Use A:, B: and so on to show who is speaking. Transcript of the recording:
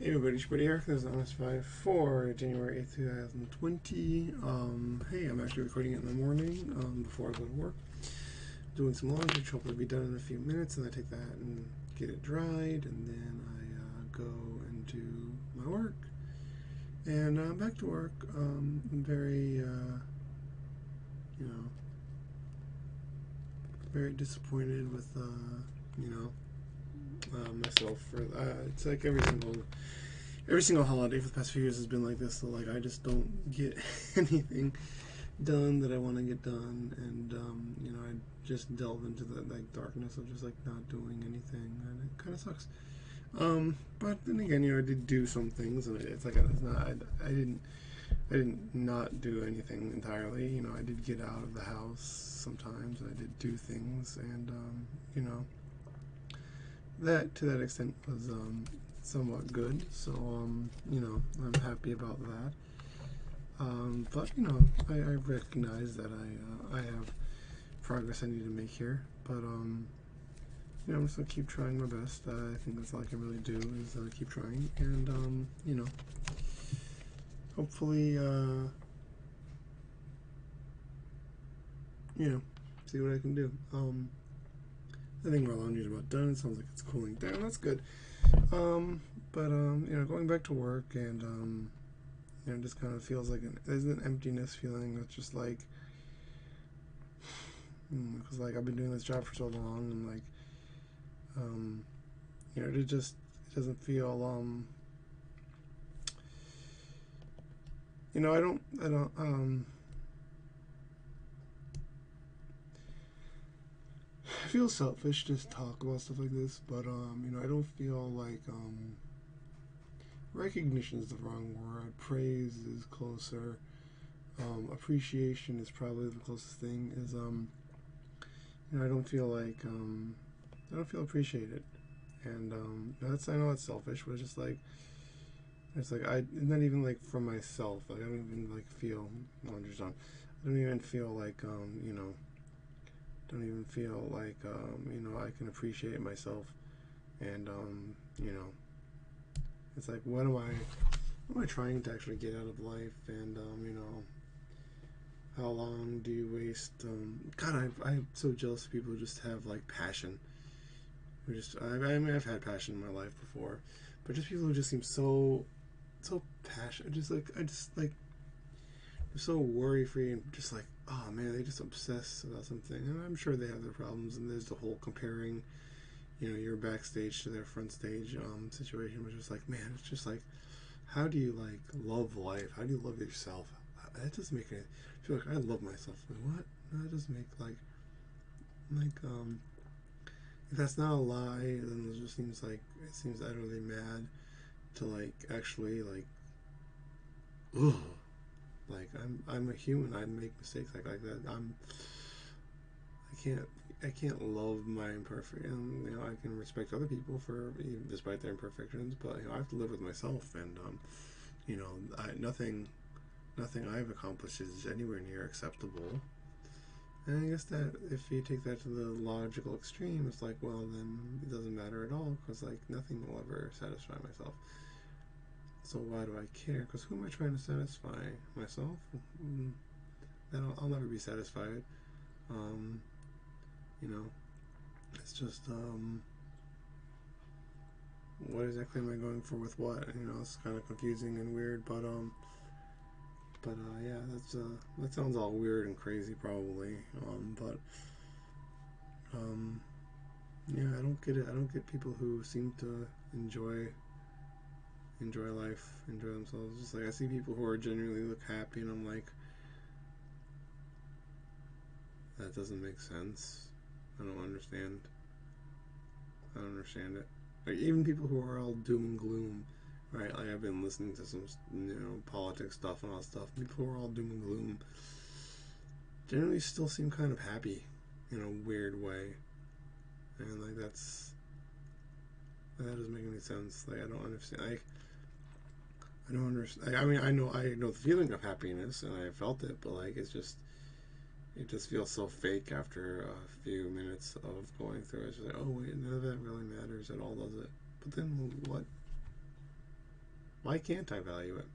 A: Hey everybody, it's Buddy here. This is Honest 5 for January 8th, 2020. Um, hey, I'm actually recording it in the morning um, before I go to work. Doing some laundry, which hopefully will be done in a few minutes, and I take that and get it dried, and then I uh, go and do my work. And uh, back to work. Um, I'm very, uh, you know, very disappointed with, uh, you know, myself for uh, it's like every single every single holiday for the past few years has been like this. So like I just don't get anything done that I want to get done, and um, you know I just delve into the like darkness of just like not doing anything, and it kind of sucks. Um, but then again, you know I did do some things, and it's like it's not I, I didn't. I didn't not do anything entirely. You know, I did get out of the house sometimes. I did do things, and um, you know, that to that extent was um, somewhat good. So um, you know, I'm happy about that. Um, but you know, I, I recognize that I uh, I have progress I need to make here. But um, you know, I'm just gonna keep trying my best. Uh, I think that's all I can really do is uh, keep trying, and um, you know, hopefully, uh, you know, see what I can do. Um, I think my laundry's about done. It sounds like it's cooling down. That's good. Um, but um, you know, going back to work and um, you know, just kind of feels like an, there's an emptiness feeling. That's just like, because like I've been doing this job for so long, and like, um, you know, it just it doesn't feel um. You know, I don't, I don't, um, feel selfish to talk about stuff like this, but um, you know, I don't feel like um, recognition is the wrong word. Praise is closer. Um, appreciation is probably the closest thing. Is um, you know, I don't feel like um, I don't feel appreciated, and um, that's I know it's selfish, but it's just like it's like I not even like for myself. Like I don't even like feel laundry's on. I don't even feel like um, you know don't even feel like um, you know I can appreciate myself, and um, you know, it's like what am I, what am I trying to actually get out of life, and um, you know, how long do you waste? Um, God, I, I'm so jealous of people who just have like passion. Who just I, I mean I've had passion in my life before, but just people who just seem so, so passionate. Just like I just like, they're so worry free and just like oh man, they just obsess about something. And I'm sure they have their problems, and there's the whole comparing, you know, your backstage to their front stage um, situation, which is like, man, it's just like, how do you like love life? How do you love yourself? That doesn't make any. I feel like I love myself. Like, what? No, that doesn't make like, like um, if that's not a lie, then it just seems like it seems utterly mad to like actually like, ugh like I'm I'm a human. I make mistakes like like that. I'm I can't I can't love my imperfect and you know I can respect other people for despite their imperfections, but you know I have to live with myself and um, you know I, nothing nothing I've accomplished is anywhere near acceptable. And I guess that if you take that to the logical extreme, it's like, well, then it doesn't matter at all because like nothing will ever satisfy myself. So why do I care? Because who am I trying to satisfy? Myself? Mm, then I'll, I'll, never be satisfied. Um, you know, it's just um, what exactly am I going for with what? You know, it's kind of confusing and weird, but um, but uh, yeah, that's uh, that sounds all weird and crazy, probably. Um, but um, yeah, I don't get it. I don't get people who seem to enjoy enjoy life, enjoy themselves. Just like I see people who are genuinely look happy, and I'm like, that doesn't make sense. I don't understand. I don't understand it. Like even people who are all doom and gloom, right? Like I've been listening to some, you know, politics stuff and all that stuff. People who are all doom and gloom generally still seem kind of happy in a weird way, and like that's that doesn't make any sense. Like I don't understand. Like I don't understand. I mean, I know I know the feeling of happiness, and I felt it, but like it's just, it just feels so fake after a few minutes of going through it. It's like, oh wait, none of that really matters at all, does it? But then what? Why can't I value it?